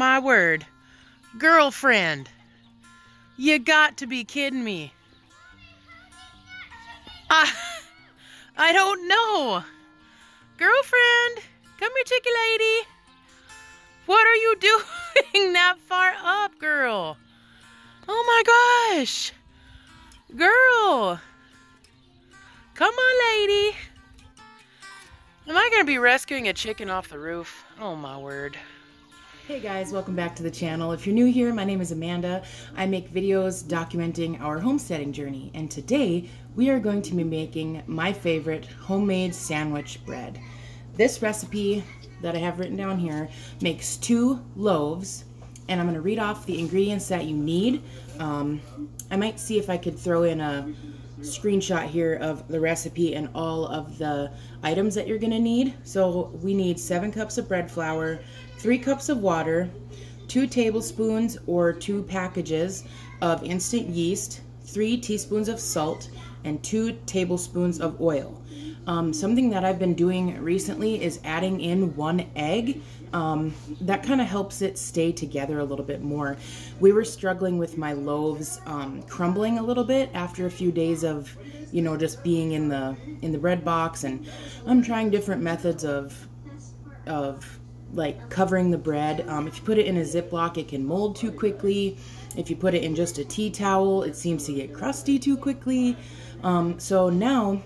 my word. Girlfriend. You got to be kidding me. I, I don't know. Girlfriend, come here, chicky lady. What are you doing that far up, girl? Oh my gosh. Girl. Come on, lady. Am I going to be rescuing a chicken off the roof? Oh my word. Hey guys, welcome back to the channel. If you're new here, my name is Amanda. I make videos documenting our homesteading journey, and today we are going to be making my favorite homemade sandwich bread. This recipe that I have written down here makes two loaves, and I'm going to read off the ingredients that you need. Um, I might see if I could throw in a screenshot here of the recipe and all of the items that you're going to need. So we need seven cups of bread flour, three cups of water, two tablespoons or two packages of instant yeast, three teaspoons of salt, and two tablespoons of oil. Um, something that I've been doing recently is adding in one egg. Um, that kind of helps it stay together a little bit more. We were struggling with my loaves um, crumbling a little bit after a few days of, you know, just being in the in the bread box, and I'm trying different methods of of like covering the bread. Um, if you put it in a Ziploc, it can mold too quickly. If you put it in just a tea towel, it seems to get crusty too quickly. Um, so now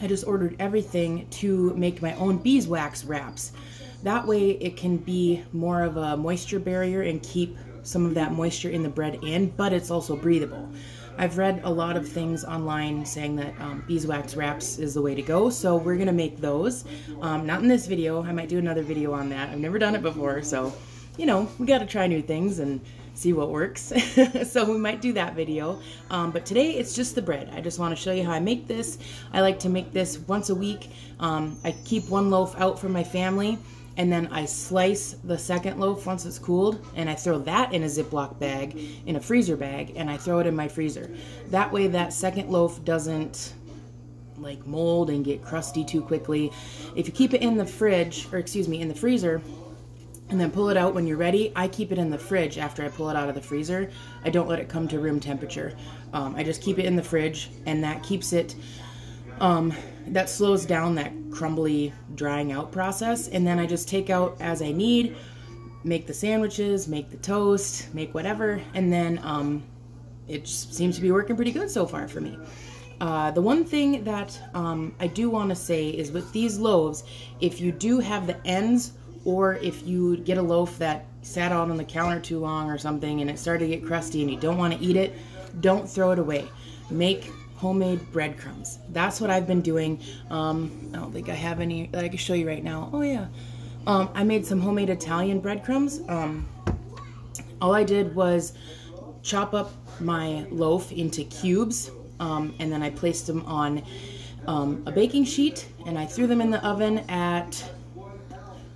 I just ordered everything to make my own beeswax wraps. That way it can be more of a moisture barrier and keep some of that moisture in the bread in, but it's also breathable. I've read a lot of things online saying that um, beeswax wraps is the way to go, so we're gonna make those. Um, not in this video, I might do another video on that. I've never done it before, so you know, we gotta try new things and see what works. so we might do that video. Um, but today it's just the bread. I just wanna show you how I make this. I like to make this once a week. Um, I keep one loaf out for my family and then I slice the second loaf once it's cooled and I throw that in a Ziploc bag, in a freezer bag, and I throw it in my freezer. That way that second loaf doesn't like mold and get crusty too quickly. If you keep it in the fridge, or excuse me, in the freezer, and then pull it out when you're ready. I keep it in the fridge after I pull it out of the freezer. I don't let it come to room temperature. Um, I just keep it in the fridge, and that keeps it um, that slows down that crumbly drying out process. And then I just take out as I need, make the sandwiches, make the toast, make whatever, and then um, it seems to be working pretty good so far for me. Uh, the one thing that um, I do want to say is with these loaves, if you do have the ends, or if you get a loaf that sat out on the counter too long or something and it started to get crusty and you don't want to eat it, don't throw it away. Make homemade breadcrumbs. That's what I've been doing. Um, I don't think I have any that I can show you right now. Oh yeah. Um, I made some homemade Italian breadcrumbs. Um, all I did was chop up my loaf into cubes um, and then I placed them on um, a baking sheet and I threw them in the oven at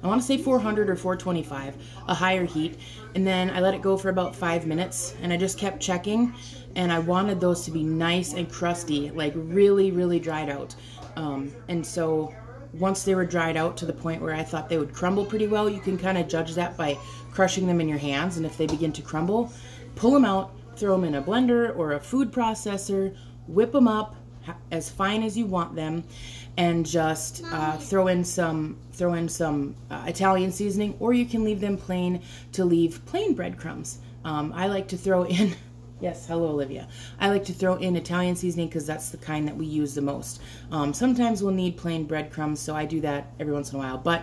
I want to say 400 or 425, a higher heat. And then I let it go for about five minutes and I just kept checking. And I wanted those to be nice and crusty, like really, really dried out. Um, and so once they were dried out to the point where I thought they would crumble pretty well, you can kind of judge that by crushing them in your hands. And if they begin to crumble, pull them out, throw them in a blender or a food processor, whip them up as fine as you want them and just uh, throw in some throw in some uh, Italian seasoning, or you can leave them plain to leave plain breadcrumbs. Um, I like to throw in. Yes, hello Olivia. I like to throw in Italian seasoning because that's the kind that we use the most. Um, sometimes we'll need plain breadcrumbs, so I do that every once in a while. But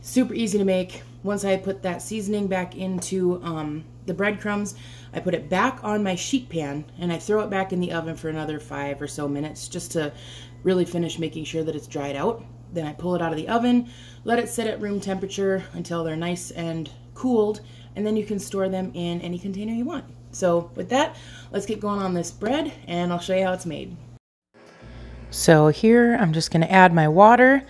super easy to make. Once I put that seasoning back into um, the breadcrumbs, I put it back on my sheet pan and I throw it back in the oven for another five or so minutes just to really finish making sure that it's dried out. Then I pull it out of the oven, let it sit at room temperature until they're nice and cooled, and then you can store them in any container you want. So with that, let's get going on this bread and I'll show you how it's made. So here I'm just going to add my water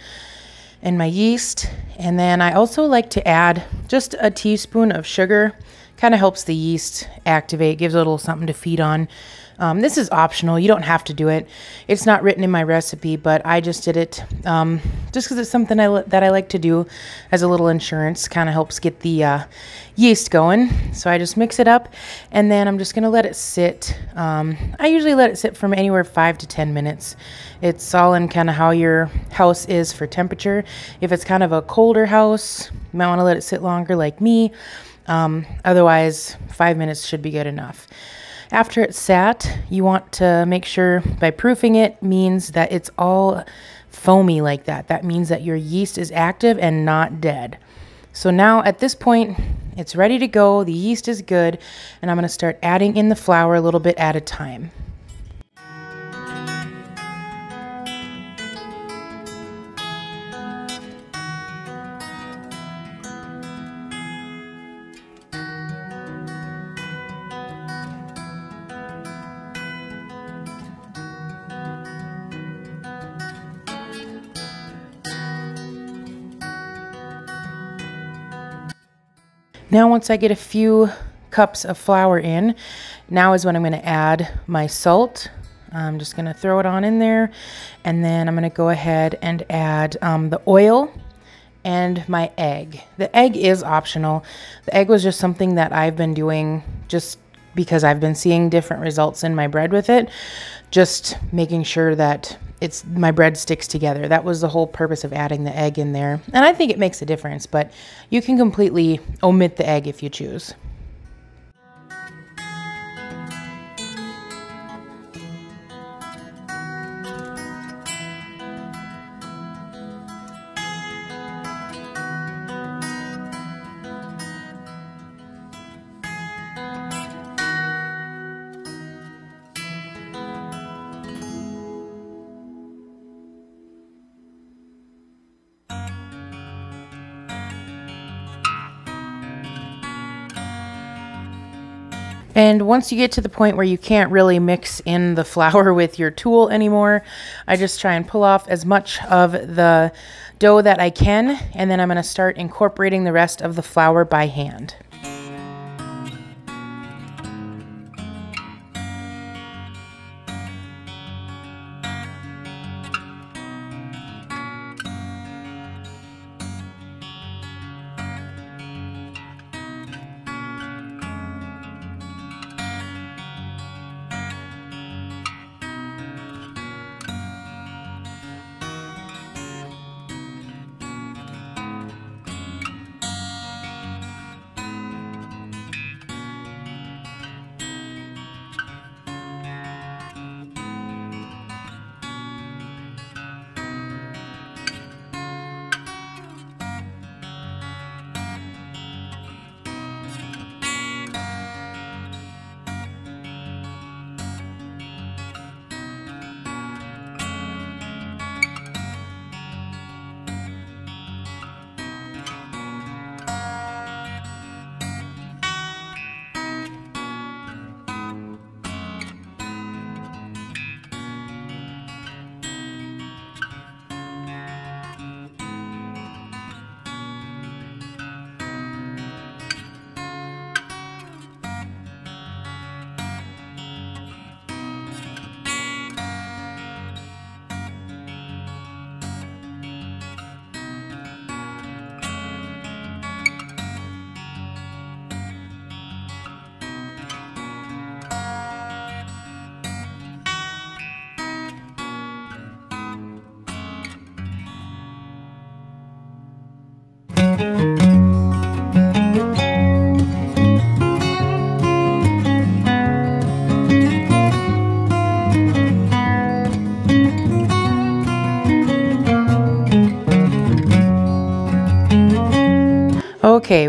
and my yeast and then I also like to add just a teaspoon of sugar kind of helps the yeast activate gives a little something to feed on Um, this is optional. You don't have to do it. It's not written in my recipe, but I just did it um, just because it's something I that I like to do as a little insurance. Kind of helps get the uh, yeast going. So I just mix it up, and then I'm just going to let it sit. Um, I usually let it sit from anywhere 5 to 10 minutes. It's all in kind of how your house is for temperature. If it's kind of a colder house, you might want to let it sit longer like me. Um, otherwise, five minutes should be good enough. After it's sat, you want to make sure by proofing it means that it's all foamy like that. That means that your yeast is active and not dead. So now at this point, it's ready to go. The yeast is good, and I'm going to start adding in the flour a little bit at a time. Now once I get a few cups of flour in, now is when I'm going to add my salt. I'm just going to throw it on in there and then I'm going to go ahead and add um, the oil and my egg. The egg is optional. The egg was just something that I've been doing just because I've been seeing different results in my bread with it. Just making sure that it's my bread sticks together. That was the whole purpose of adding the egg in there. And I think it makes a difference, but you can completely omit the egg if you choose. And once you get to the point where you can't really mix in the flour with your tool anymore, I just try and pull off as much of the dough that I can, and then I'm going to start incorporating the rest of the flour by hand.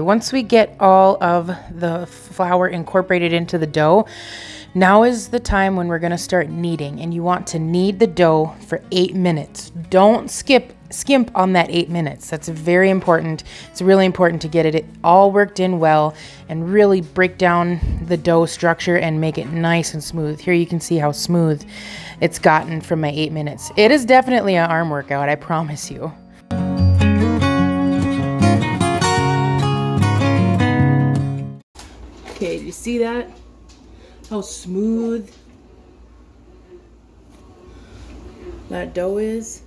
Once we get all of the flour incorporated into the dough, now is the time when we're gonna start kneading and you want to knead the dough for eight minutes. Don't skip skimp on that eight minutes. That's very important. It's really important to get it all worked in well and really break down the dough structure and make it nice and smooth. Here you can see how smooth it's gotten from my eight minutes. It is definitely an arm workout, I promise you. Okay, you see that? How smooth that dough is.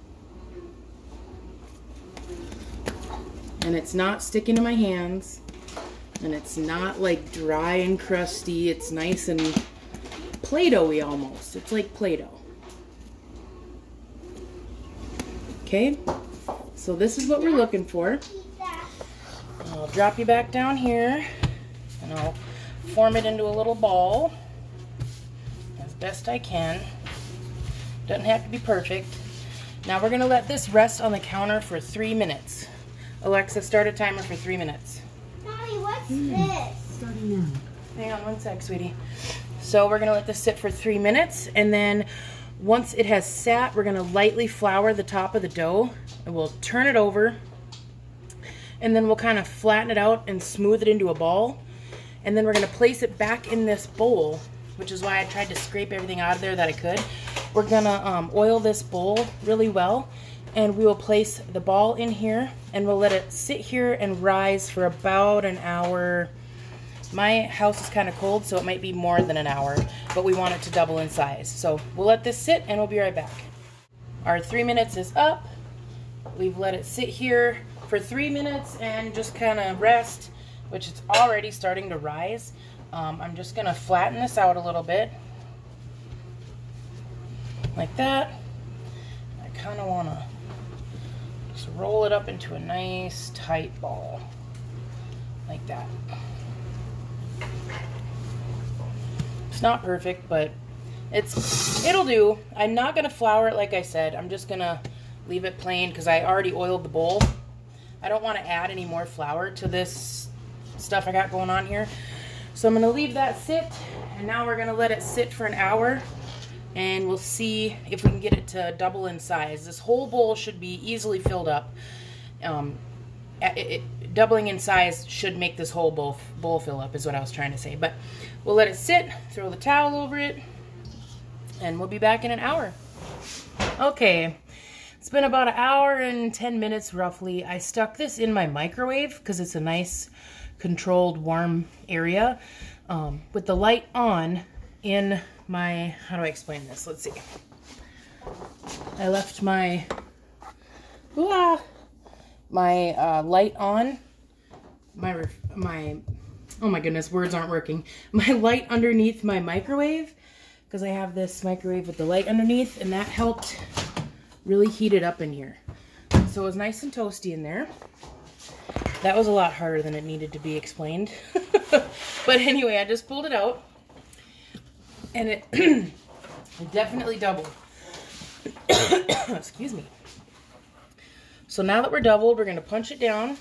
And it's not sticking to my hands. And it's not like dry and crusty. It's nice and Play-Doh-y almost. It's like Play-Doh. Okay, so this is what we're looking for. I'll drop you back down here and I'll form it into a little ball as best I can. Doesn't have to be perfect. Now we're gonna let this rest on the counter for three minutes. Alexa, start a timer for three minutes. Mommy, what's this? Starting now. Hang on one sec, sweetie. So we're gonna let this sit for three minutes and then once it has sat, we're gonna lightly flour the top of the dough and we'll turn it over and then we'll kind of flatten it out and smooth it into a ball. And then we're gonna place it back in this bowl, which is why I tried to scrape everything out of there that I could. We're gonna um, oil this bowl really well and we will place the ball in here and we'll let it sit here and rise for about an hour. My house is kind of cold, so it might be more than an hour, but we want it to double in size. So we'll let this sit and we'll be right back. Our three minutes is up. We've let it sit here for three minutes and just kind of rest, which it's already starting to rise. Um, I'm just gonna flatten this out a little bit, like that. I kind of wanna just roll it up into a nice tight ball, like that. It's not perfect, but it's it'll do. I'm not gonna flour it like I said. I'm just gonna leave it plain because I already oiled the bowl. I don't want to add any more flour to this stuff I got going on here. So I'm gonna leave that sit and now we're gonna let it sit for an hour and we'll see if we can get it to double in size. This whole bowl should be easily filled up. Um, it, it, doubling in size should make this whole bowl, bowl fill up is what I was trying to say. But we'll let it sit, throw the towel over it, and we'll be back in an hour. Okay, it's been about an hour and 10 minutes roughly. I stuck this in my microwave because it's a nice controlled warm area um, with the light on in my, how do I explain this? Let's see. I left my, ah, my uh, light on, my, my, oh my goodness, words aren't working. My light underneath my microwave because I have this microwave with the light underneath and that helped really heat it up in here. So it was nice and toasty in there. That was a lot harder than it needed to be explained. but anyway, I just pulled it out and it, it definitely doubled. Excuse me. So now that we're doubled, we're gonna punch it down,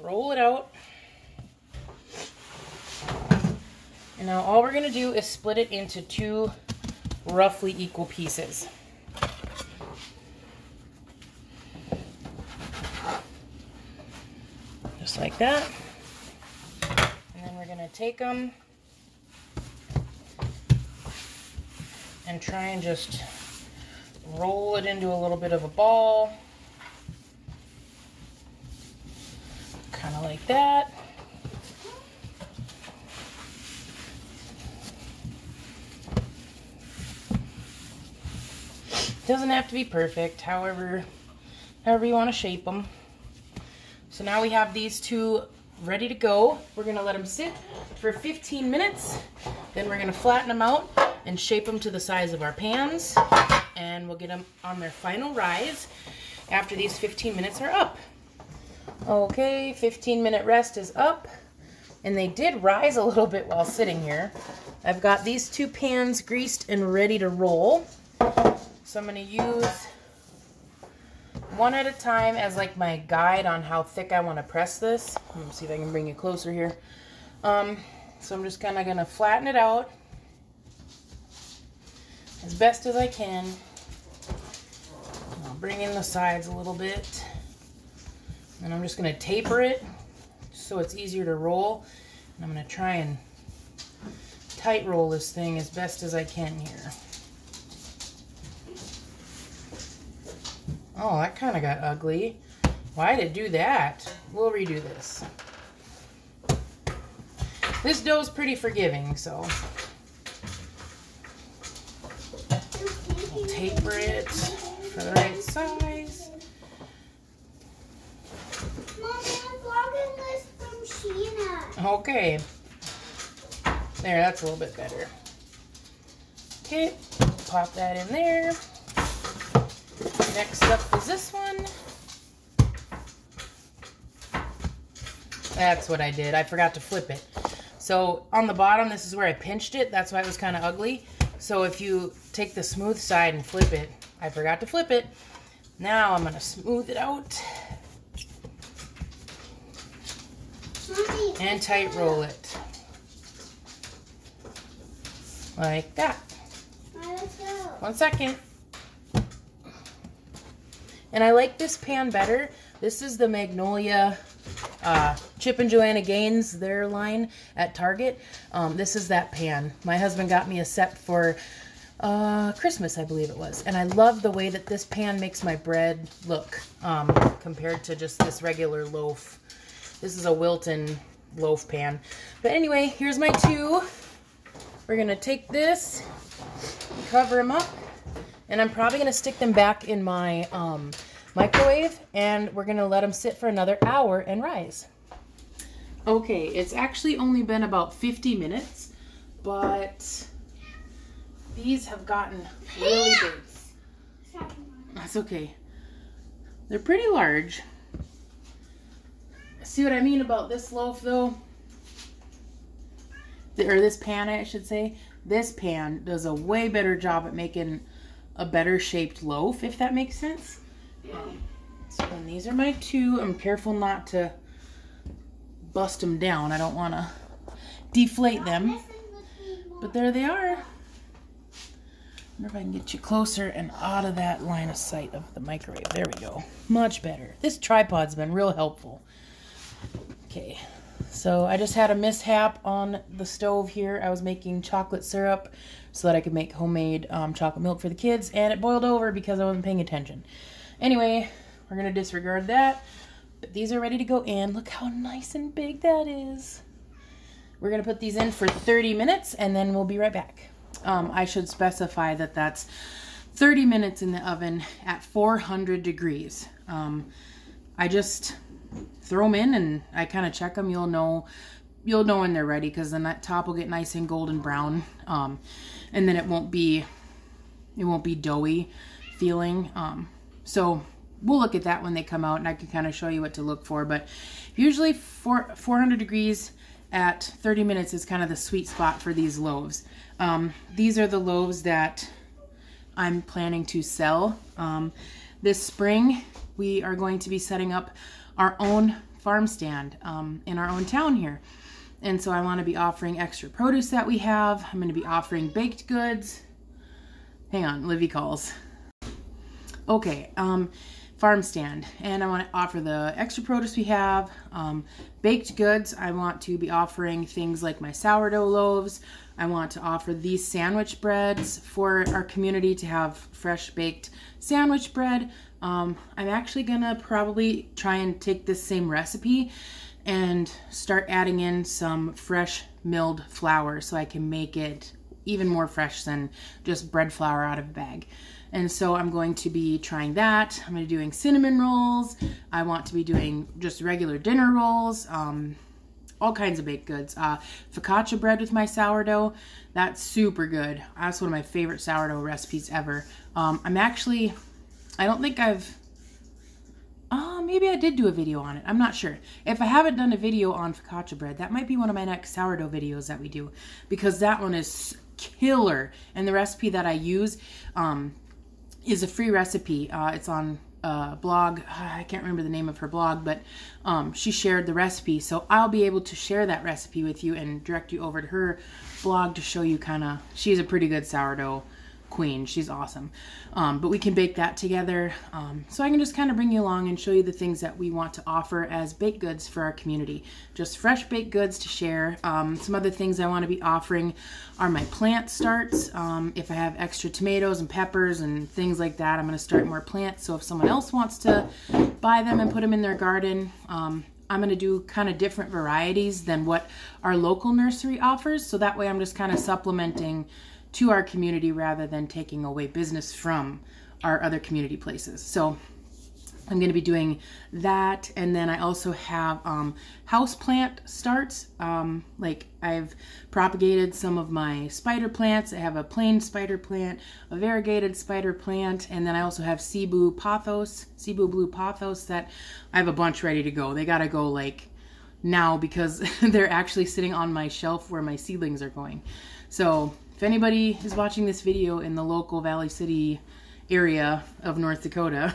roll it out, and now all we're gonna do is split it into two roughly equal pieces. Just like that. And then we're gonna take them and try and just roll it into a little bit of a ball. Kind of like that. Doesn't have to be perfect, however, however you want to shape them. So now we have these two ready to go. We're gonna let them sit for 15 minutes. Then we're gonna flatten them out and shape them to the size of our pans. And we'll get them on their final rise after these 15 minutes are up. Okay, 15 minute rest is up. And they did rise a little bit while sitting here. I've got these two pans greased and ready to roll. So I'm to use one at a time as like my guide on how thick I want to press this. Let me see if I can bring you closer here. Um, so I'm just kind of going to flatten it out as best as I can. I'll bring in the sides a little bit. And I'm just going to taper it so it's easier to roll. And I'm going to try and tight roll this thing as best as I can here. Oh, that kind of got ugly. Why did it do that? We'll redo this. This dough is pretty forgiving, so. We'll taper it for the right size. Mommy, I'm vlogging this from Sheena. Okay. There, that's a little bit better. Okay, pop that in there. Next up is this one. That's what I did. I forgot to flip it. So on the bottom, this is where I pinched it. That's why it was kind of ugly. So if you take the smooth side and flip it, I forgot to flip it. Now I'm going to smooth it out and tight roll it. Like that. Alright, let's go. One second. And I like this pan better. This is the Magnolia uh, Chip and Joanna Gaines, their line at Target. Um, this is that pan. My husband got me a set for uh, Christmas, I believe it was. And I love the way that this pan makes my bread look um, compared to just this regular loaf. This is a Wilton loaf pan. But anyway, here's my two. We're going to take this, cover them up, and I'm probably going to stick them back in my um, microwave, and we're going to let them sit for another hour and rise. Okay, it's actually only been about 50 minutes, but these have gotten really big. That's okay. They're pretty large. See what I mean about this loaf, though? The- Or this pan, I should say. This pan does a way better job at making a better shaped loaf, if that makes sense. Um, so then these are my two. I'm careful not to bust them down. I don't want to deflate them. But there they are. wonder if I can get you closer and out of that line of sight of the microwave. There we go. Much better. This tripod's been real helpful. Okay, so I just had a mishap on the stove here. I was making chocolate syrup so that I could make homemade um, chocolate milk for the kids, and it boiled over because I wasn't paying attention. Anyway, we're gonna disregard that. But these are ready to go in. Look how nice and big that is. We're gonna put these in for 30 minutes, and then we'll be right back. Um, I should specify that that's 30 minutes in the oven at 400 degrees. Um, I just throw them in and I kind of check them. You'll know, you'll know when they're ready because then that top will get nice and golden brown, um, and then it won't be, it won't be doughy feeling. Um, so we'll look at that when they come out, and I can kind of show you what to look for. But usually, four, 400 degrees at 30 minutes is kind of the sweet spot for these loaves. Um, these are the loaves that I'm planning to sell. Um, this spring, we are going to be setting up our own farm stand um, in our own town here. And so I want to be offering extra produce that we have. I'm going to be offering baked goods. Hang on, Livy calls. Okay, um, farm stand. And I want to offer the extra produce we have. Um, baked goods, I want to be offering things like my sourdough loaves. I want to offer these sandwich breads for our community to have fresh baked sandwich bread. Um, I'm actually gonna probably try and take this same recipe and start adding in some fresh milled flour so I can make it even more fresh than just bread flour out of a bag. And so I'm going to be trying that. I'm going to be doing cinnamon rolls. I want to be doing just regular dinner rolls. Um, all kinds of baked goods. Uh, focaccia bread with my sourdough. That's super good. That's one of my favorite sourdough recipes ever. Um, I'm actually, I don't think I've, uh, maybe I did do a video on it. I'm not sure. If I haven't done a video on focaccia bread, that might be one of my next sourdough videos that we do because that one is killer. And the recipe that I use um, is a free recipe. Uh, it's on uh, blog. I can't remember the name of her blog, but um, she shared the recipe. So I'll be able to share that recipe with you and direct you over to her blog to show you kind of. She's a pretty good sourdough queen. She's awesome. Um, but we can bake that together. Um, so I can just kind of bring you along and show you the things that we want to offer as baked goods for our community. Just fresh baked goods to share. Um, some other things I want to be offering are my plant starts. Um, if I have extra tomatoes and peppers and things like that, I'm going to start more plants. So if someone else wants to buy them and put them in their garden, um, I'm going to do kind of different varieties than what our local nursery offers. So that way I'm just kind of supplementing to our community rather than taking away business from our other community places. So I'm going to be doing that. And then I also have um, house plant starts. Um, like I've propagated some of my spider plants. I have a plain spider plant, a variegated spider plant, and then I also have Cebu pothos, Cebu blue pothos that I have a bunch ready to go. They got to go like now because they're actually sitting on my shelf where my seedlings are going. So if anybody is watching this video in the local Valley City area of North Dakota,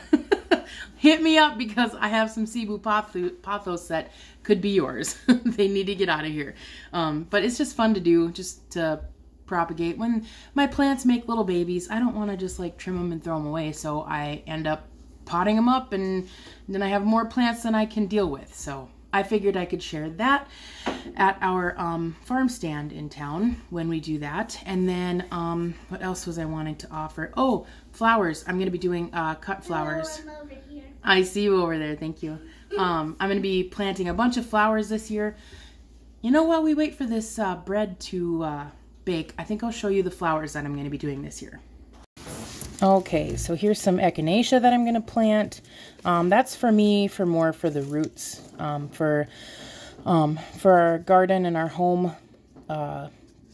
hit me up because I have some Cebu pothos that could be yours. they need to get out of here. Um, but it's just fun to do, just to propagate. When my plants make little babies, I don't want to just like trim them and throw them away. So I end up potting them up and then I have more plants than I can deal with. So I figured I could share that at our um, farm stand in town when we do that. And then um, what else was I wanting to offer? Oh, flowers. I'm going to be doing uh, cut flowers. I see you over there. Thank you. Um, I'm going to be planting a bunch of flowers this year. You know, while we wait for this uh, bread to uh, bake, I think I'll show you the flowers that I'm going to be doing this year. Okay, so here's some echinacea that I'm going to plant. Um, that's for me for more for the roots. Um, for um, for our garden and our home, uh,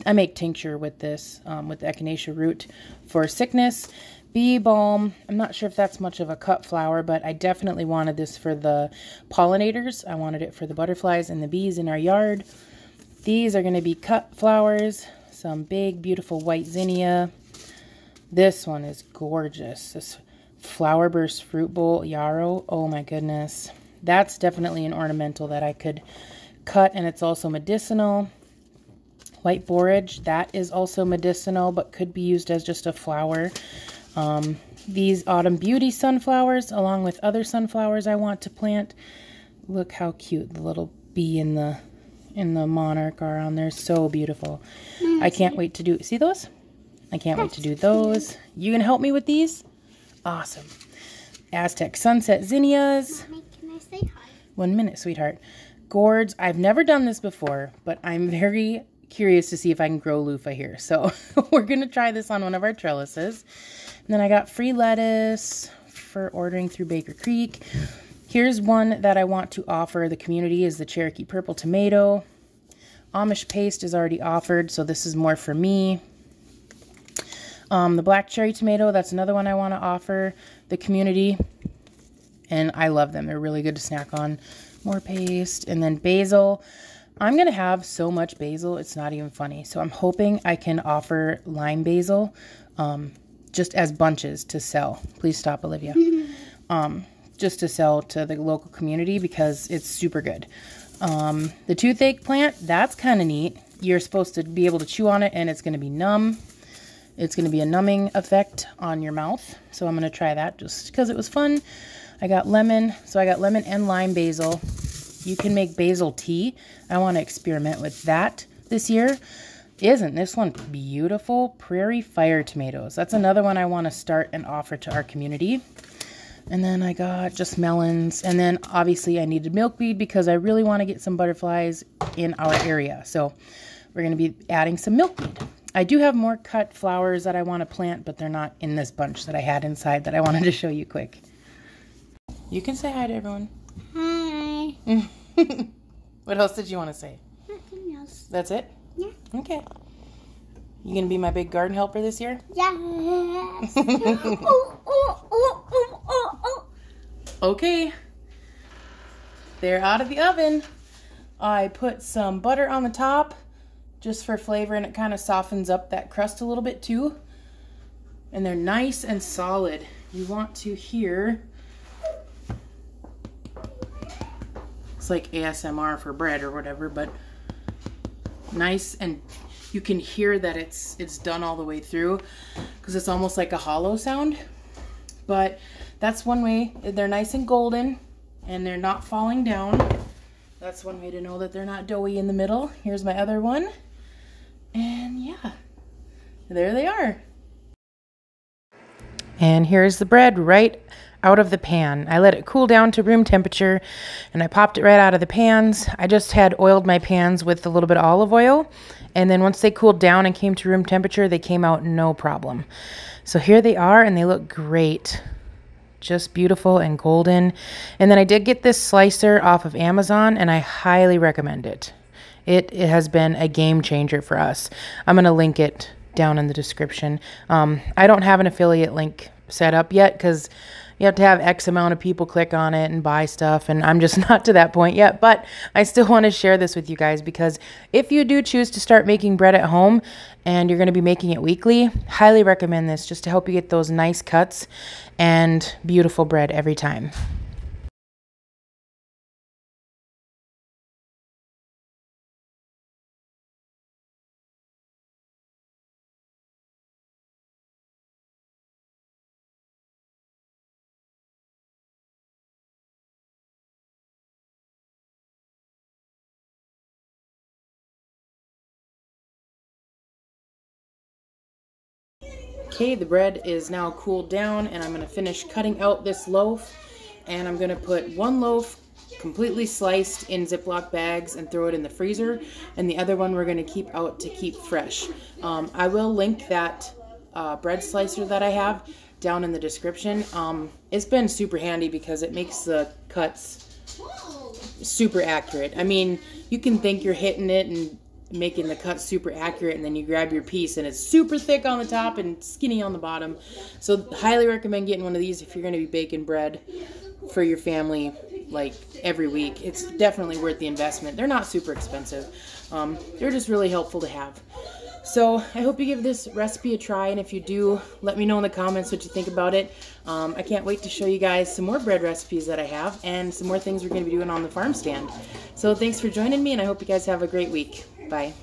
I make tincture with this, um, with the echinacea root for sickness. Bee balm, I'm not sure if that's much of a cut flower, but I definitely wanted this for the pollinators. I wanted it for the butterflies and the bees in our yard. These are going to be cut flowers, some big, beautiful white zinnia. This one is gorgeous. This Flower Burst Fruit Bowl Yarrow. Oh my goodness. That's definitely an ornamental that I could cut and it's also medicinal. White borage, that is also medicinal but could be used as just a flower. Um, these Autumn Beauty sunflowers along with other sunflowers I want to plant. Look how cute the little bee in the in the monarch are on there. So beautiful. I can't wait to do, see those? I can't wait to do those. You gonna help me with these? Awesome. Aztec Sunset Zinnias. can I say hi? One minute, sweetheart. Gourds. I've never done this before, but I'm very curious to see if I can grow loofah here. So we're to try this on one of our trellises. And then I got free lettuce for ordering through Baker Creek. Here's one that I want to offer the community is the Cherokee Purple Tomato. Amish paste is already offered, so this is more for me. Um, the black cherry tomato, that's another one I want to offer the community. And I love them. They're really good to snack on. More paste. And then basil. I'm going to have so much basil, it's not even funny. So I'm hoping I can offer lime basil um, just as bunches to sell. Please stop, Olivia. um, just to sell to the local community because it's super good. Um, the toothache plant, that's kind of neat. You're supposed to be able to chew on it and it's going to be numb. It's going to be a numbing effect on your mouth. So I'm going to try that just because it was fun. I got lemon. So I got lemon and lime basil. You can make basil tea. I want to experiment with that this year. Isn't this one beautiful? Prairie fire tomatoes. That's another one I want to start and offer to our community. And then I got just melons. And then obviously I needed milkweed because I really want to get some butterflies in our area. So we're going to be adding some milkweed. I do have more cut flowers that I want to plant, but they're not in this bunch that I had inside that I wanted to show you quick. You can say hi to everyone. Hi. what else did you want to say? Nothing else. That's it? Yeah. Okay. You going to be my big garden helper this year? Yes. oh, oh, oh. Okay. They're out of the oven. I put some butter on the top just for flavor and it kind of softens up that crust a little bit too. And they're nice and solid. You want to hear, it's like ASMR for bread or whatever, but nice and you can hear that it's it's done all the way through because it's almost like a hollow sound. But that's one way. They're nice and golden and they're not falling down. That's one way to know that they're not doughy in the middle. Here's my other one. Yeah, there they are. And here's the bread right out of the pan. I let it cool down to room temperature and I popped it right out of the pans. I just had oiled my pans with a little bit of olive oil. And then once they cooled down and came to room temperature, they came out no problem. So here they are and they look great just beautiful and golden. And then I did get this slicer off of Amazon and I highly recommend it. It, it has been a game changer for us. I'm going to link it down in the description. Um, I don't have an affiliate link set up yet because you have to have X amount of people click on it and buy stuff. And I'm just not to that point yet. But I still want to share this with you guys because if you do choose to start making bread at home and you're going to be making it weekly, highly recommend this just to help you get those nice cuts and beautiful bread every time. Okay, the bread is now cooled down and I'm to finish cutting out this loaf and I'm to put one loaf completely sliced in Ziploc bags and throw it in the freezer and the other one we're to keep out to keep fresh. Um, I will link that uh, bread slicer that I have down in the description. Um, it's been super handy because it makes the cuts super accurate. I mean, you can think you're hitting it and making the cut super accurate and then you grab your piece and it's super thick on the top and skinny on the bottom so highly recommend getting one of these if you're going to be baking bread for your family like every week it's definitely worth the investment they're not super expensive um, they're just really helpful to have so I hope you give this recipe a try, and if you do, let me know in the comments what you think about it. Um, I can't wait to show you guys some more bread recipes that I have, and some more things we're going to be doing on the farm stand. So thanks for joining me, and I hope you guys have a great week. Bye.